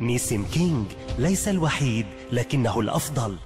نيسم كينج ليس الوحيد لكنه الأفضل.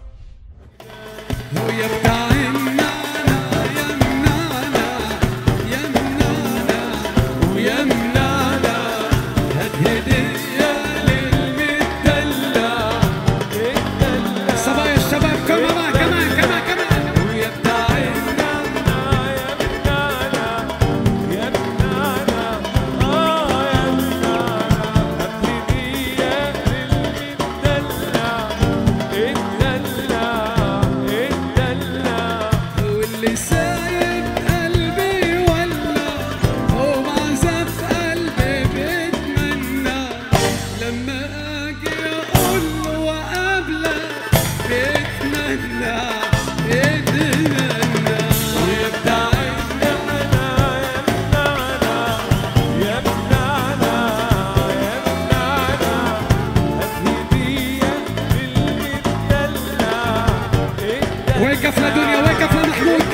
وين لدنيا دنيا لمحمود محمود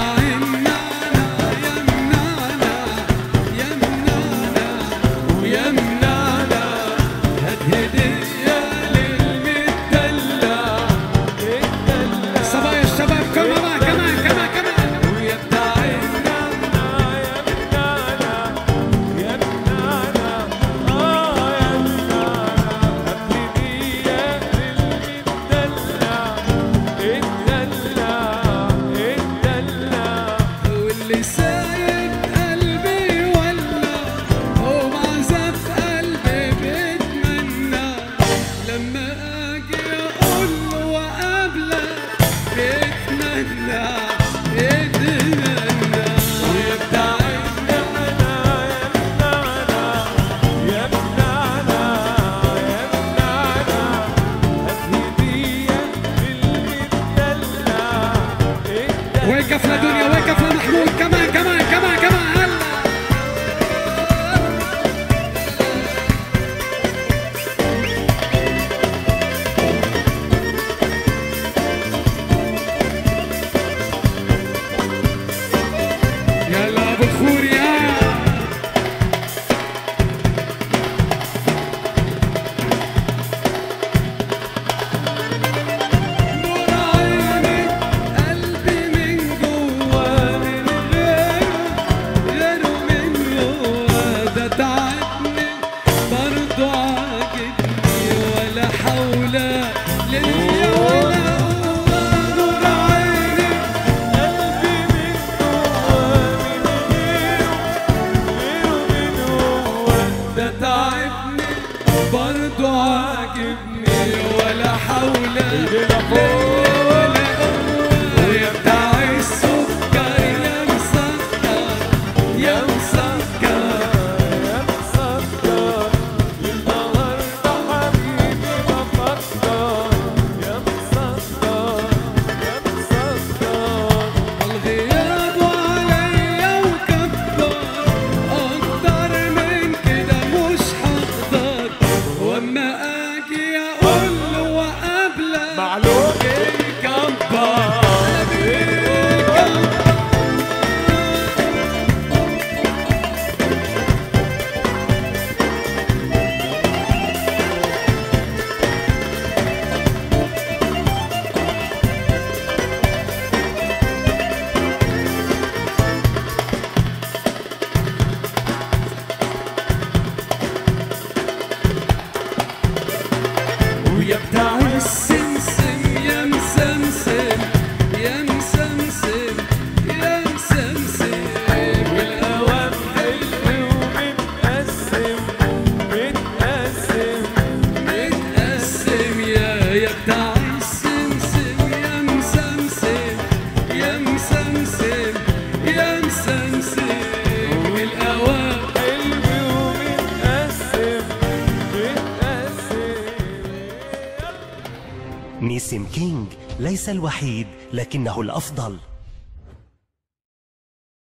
أجي أقول له وقابلك بتمنى اسم كينج ليس الوحيد لكنه الأفضل.